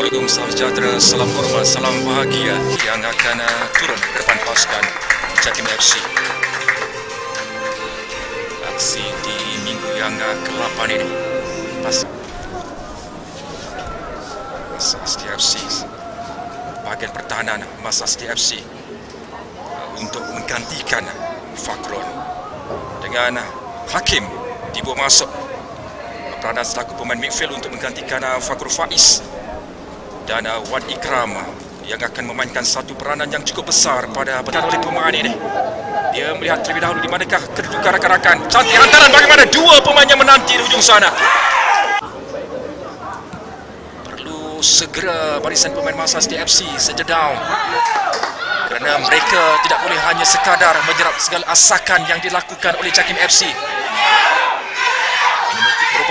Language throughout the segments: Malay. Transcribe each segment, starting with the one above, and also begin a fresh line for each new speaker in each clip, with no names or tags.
Assalamualaikum, salam sejahtera, salam hormat, salam bahagia yang akan uh, turun ke depan pasukan Jatim FC. Aksi di minggu yang uh, ke-8 ini. Masa STFC bahagian pertahanan Masa STFC uh, untuk menggantikan Fakrul dengan uh, Hakim dibawa masuk peranan selaku pemain midfield untuk menggantikan Fakrul Faiz dan uh, Wan Ikram yang akan memainkan satu peranan yang cukup besar pada pertandingan oleh pemain ini. Dia melihat terlebih dahulu di manakah kedudukan rakan-rakan. Cantik hantaran bagaimana dua pemain yang menanti di ujung sana. Perlu segera barisan pemain masa STFC down. Kerana mereka tidak boleh hanya sekadar menyerap segala asakan yang dilakukan oleh Jakim FC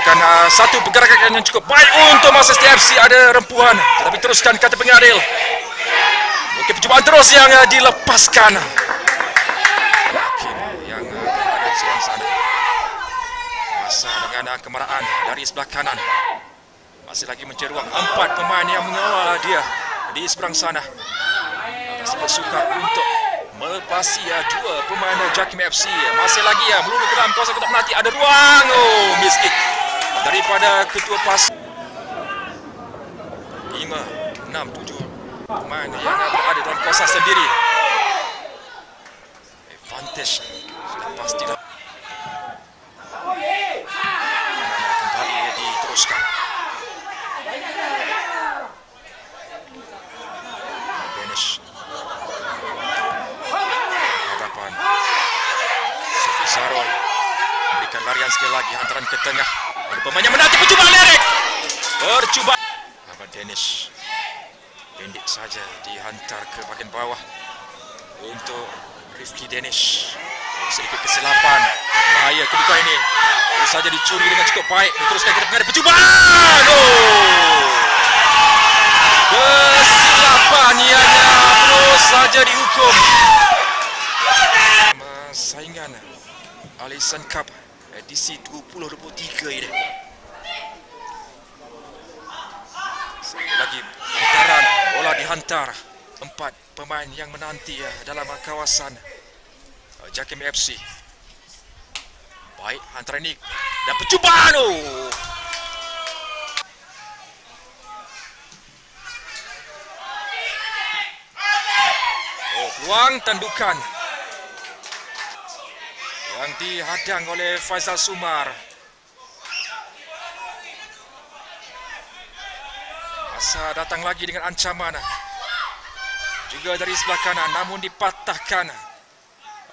merupakan uh, satu pergerakan yang cukup baik untuk masa STFC ada rempuan. Tetapi teruskan kata pengadil mungkin percubaan terus yang uh, dilepaskan. Hakim yang uh, berada di sebelah sana. Masa dengan uh, kemarahan dari sebelah kanan. Masih lagi mencari ruang empat pemain yang mengawal dia di seberang sana. Masih bersukar untuk melepasi ya dua pemain Jakim FC masih lagi ya meluru ke dalam kawasan kotak penalti ada ruang. Oh miss kick daripada ketua pas 5 6 7 pemain yang berada dalam kawasan sendiri. Advantage. Sudah pasti dah kembali diteruskan. Zarol. Memberikan larian sekali lagi hantaran ke tengah ada pemain yang menanti percubaan Lerik. Percubaan. Ahmad Danish. Pendek saja dihantar ke bahagian bawah. Untuk Rifki Danish. Oh, sedikit kesilapan. Bahaya kedudukan ini. Terus saja dicuri dengan cukup baik. Teruskan ke depan. Percubaan. Oh. Kesilapan ianya. Terus saja dihukum. Saingan Alisan Cup edisi 2023 ini. Sekali lagi hantaran bola dihantar empat pemain yang menanti ya, dalam kawasan uh, Jakim FC. Baik hantaran ini dan percubaan oh. Oh, peluang tandukan yang dihadang oleh Faisal Sumar. Masa datang lagi dengan ancaman. Juga dari sebelah kanan namun dipatahkan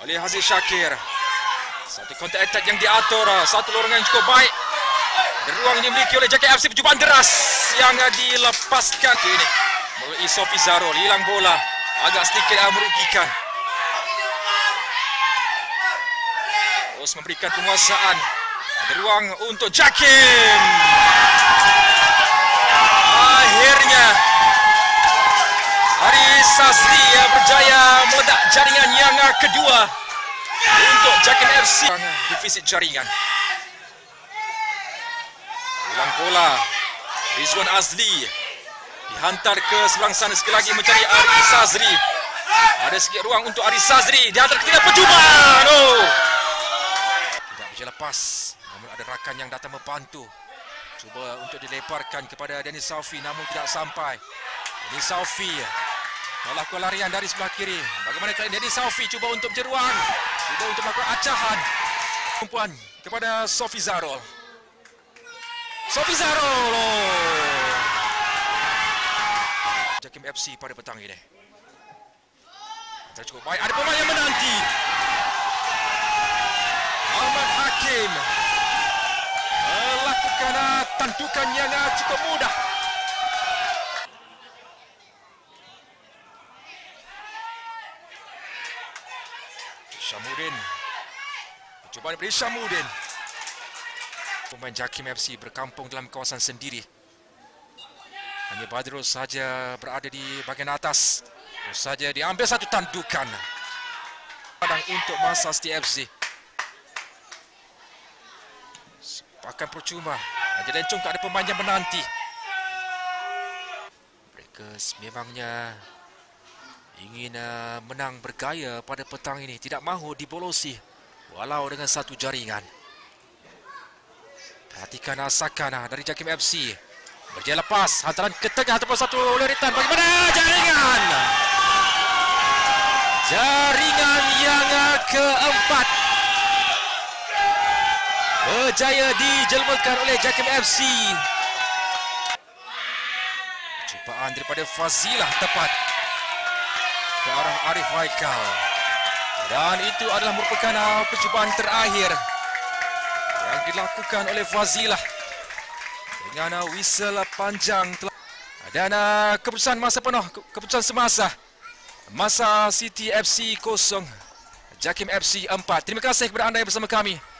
oleh Haziq Syakir. Satu kontak attack yang diatur, satu lorongan yang cukup baik. Ruang ini dimiliki oleh JKFC percubaan deras yang dilepaskan ini melalui Sofi Zarul. Hilang bola agak sedikit merugikan. Terus memberikan penguasaan. Ruang untuk Jakim. Akhirnya Haris Sazri berjaya meledak jaringan yang kedua untuk Jakim FC. Defisit jaringan. Ulang bola. Rizwan Azli dihantar ke sebelah sana sekali lagi mencari Aris Sazri. Ada sikit ruang untuk Aris Sazri. Dihantar ketiga percubaan. Oh lepas. Namun ada rakan yang datang membantu. Cuba untuk dileparkan kepada Dennis Saufi namun tidak sampai. Dennis Saufi melakukan larian dari sebelah kiri. Bagaimana kali Dennis Saufi cuba untuk menjeruang. Cuba untuk melakukan acahan. Perempuan kepada Sofi Zarol. Sofi Zarol. Oh. Jakim FC pada petang ini. Cukup baik. Ada pemain yang menanti. Ahmad Hakim melakukan tandukan yang cukup mudah. Syamudin. Percubaan daripada Syamudin. Pemain Jakim FC berkampung dalam kawasan sendiri. Hanya Badrul saja berada di bahagian atas. Terus saja diambil satu tandukan. Padang untuk masa STFC. Akan percuma. Raja Lencong tak ada pemain yang menanti. Tigers memangnya ingin uh, menang bergaya pada petang ini. Tidak mahu dibolosi walau dengan satu jaringan. Perhatikan asakan uh, dari Jakim FC. Berjaya lepas, hantaran ke tengah ataupun satu leritan. Bagaimana jaringan? Jaringan yang uh, keempat. Berjaya dijelmakan oleh Jakim FC. Cubaan daripada Fazilah tepat ke arah Arif Haikal. Dan itu adalah merupakan uh, percubaan terakhir yang dilakukan oleh Fazilah dengan uh, whistle panjang dan uh, keputusan masa penuh, keputusan semasa masa City FC 0 Jakim FC 4. Terima kasih kepada anda yang bersama kami.